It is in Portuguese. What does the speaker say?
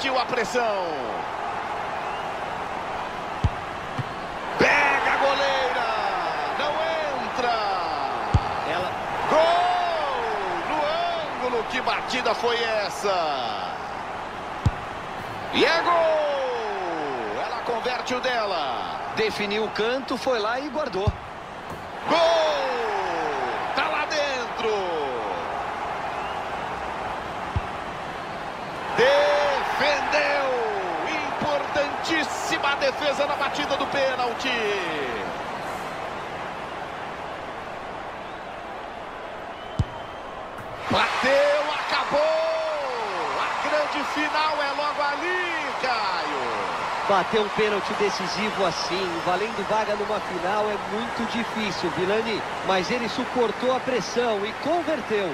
sentiu a pressão. Pega a goleira. Não entra. Ela Gol! No ângulo. Que batida foi essa? E é gol! Ela converte o dela. definiu o canto, foi lá e guardou. Gol! Importantíssima defesa na batida do pênalti. Bateu, acabou! A grande final é logo ali, Caio. Bater um pênalti decisivo assim, valendo vaga numa final, é muito difícil, Vilani. Mas ele suportou a pressão e converteu.